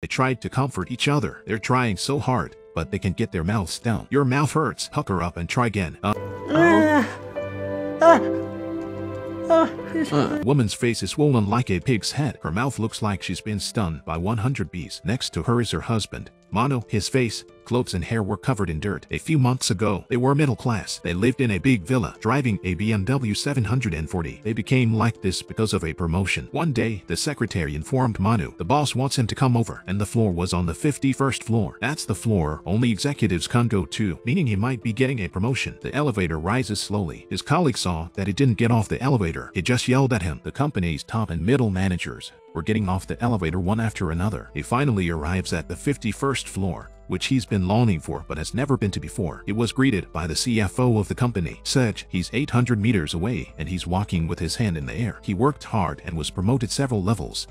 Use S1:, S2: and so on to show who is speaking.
S1: They tried to comfort each other. They're trying so hard, but they can get their mouths down. Your mouth hurts. Pucker up and try again. Uh, uh, uh, uh, woman's face is swollen like a pig's head. Her mouth looks like she's been stung by 100 bees. Next to her is her husband, Mano. His face, clothes and hair were covered in dirt. A few months ago, they were middle class. They lived in a big villa, driving a BMW 740. They became like this because of a promotion. One day, the secretary informed Manu the boss wants him to come over, and the floor was on the 51st floor. That's the floor only executives can go to, meaning he might be getting a promotion. The elevator rises slowly. His colleague saw that it didn't get off the elevator. It just yelled at him. The company's top and middle managers were getting off the elevator one after another. He finally arrives at the 51st floor, which he's been longing for but has never been to before. It was greeted by the CFO of the company. Sedge, he's 800 meters away and he's walking with his hand in the air. He worked hard and was promoted several levels.